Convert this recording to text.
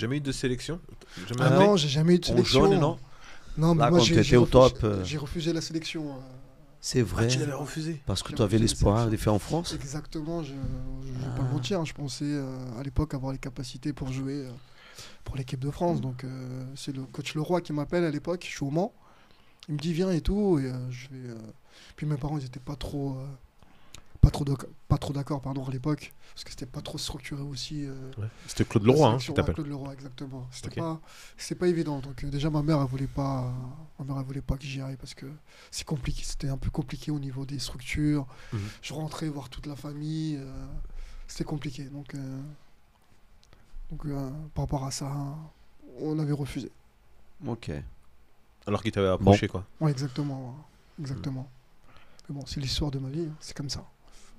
Jamais eu de sélection Jamais Ah non, j'ai jamais eu de sélection. jaune, non Non, mais Là, moi, quand j'ai au refusé- top, euh. J'ai refusé la sélection. euh, C'est Ah, vrai. tu l'avais refusé Parce que tu avais l'espoir de faire en France Exactement, je ne vais pas Ah. mentir. Je pensais euh, à l'époque avoir les capacités pour jouer euh, pour l'équipe de France. Donc euh, c'est le coach Leroy qui m'appelle à l'époque. Je suis au Mans. Il me dit viens et tout. Et je vais. Puis mes parents ils étaient pas trop. Pas trop doc- pas trop d'accord pardon à l'époque parce que c'était pas trop structuré aussi euh, Ouais. C'était Claude la Leroy, hein, t'appelle. Claude Leroy exactement c'était pas c'est pas évident donc euh, déjà ma mère elle voulait pas ma mère elle voulait pas que j'y aille parce que c'est compliqué c'était un peu compliqué au niveau des structures Mhm. je rentrais voir toute la famille euh, c'était compliqué donc euh, donc euh, par rapport à ça on avait refusé Ok. Alors qu'il t'avait approché, quoi. ouais exactement ouais. exactement mais bon c'est l'histoire de ma vie hein, c'est comme ça